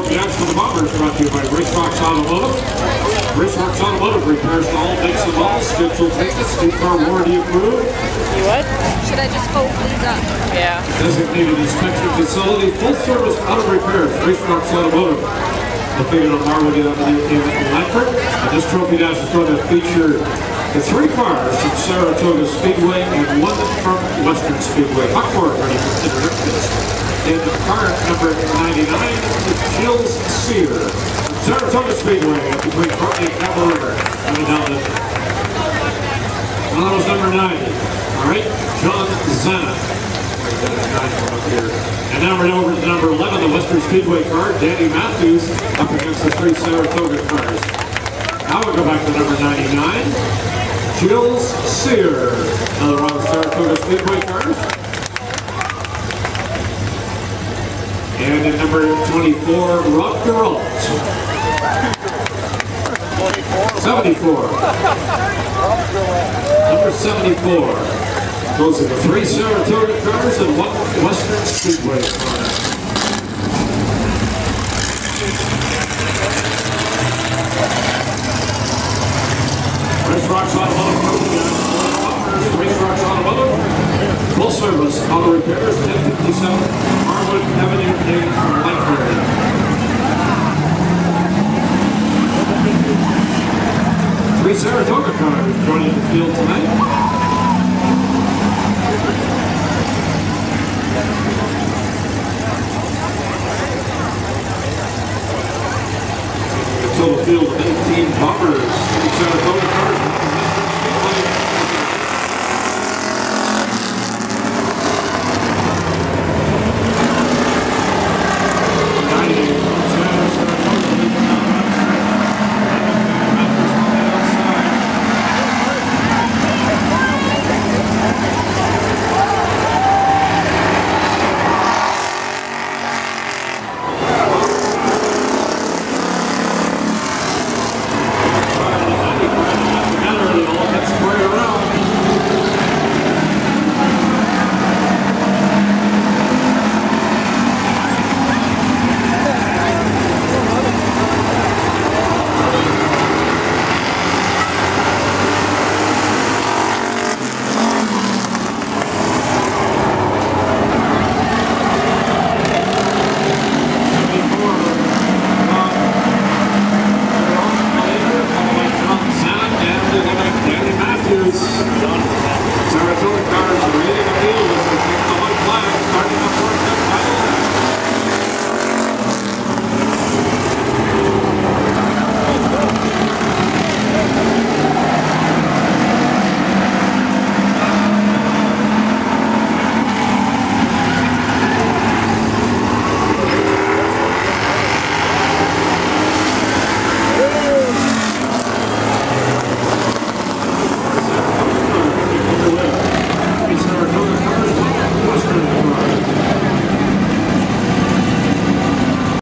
for the Bombers brought to you by Race Rocks Automotive. Race Rocks Automotive repairs all, makes them all, scheduled maintenance, deep car warranty approved. You what? Should I just fold these up? Yeah. Designated inspection facility, full service auto repairs, Race Rocks Automotive. Located on Marwood Avenue in Langford. And this trophy dash is going to feature the three cars from Saratoga Speedway and one from Western Speedway. Huckmore ready for introductions. In car number 99, Jill Sear. Saratoga Speedway between Courtenay and Campbell River. Coming down the was number 90. All right, John Zana. And now we're over to number 11, the Western Speedway car, Danny Matthews, up against the three Saratoga cars. Now we'll go back to number 99, Jills Sear, another one of Saratoga Speedway cars. And at number 24, Rob Geralt. 74. Number 74. Those are the three Saratoga cars and one Western Speedway car. Race Rocks Automotive. Race Rocks Automotive. Full service auto repairs, 1057 Marwood Three Saratoga cars joining the field tonight. Total field of 18 bombers, Saratoga cars.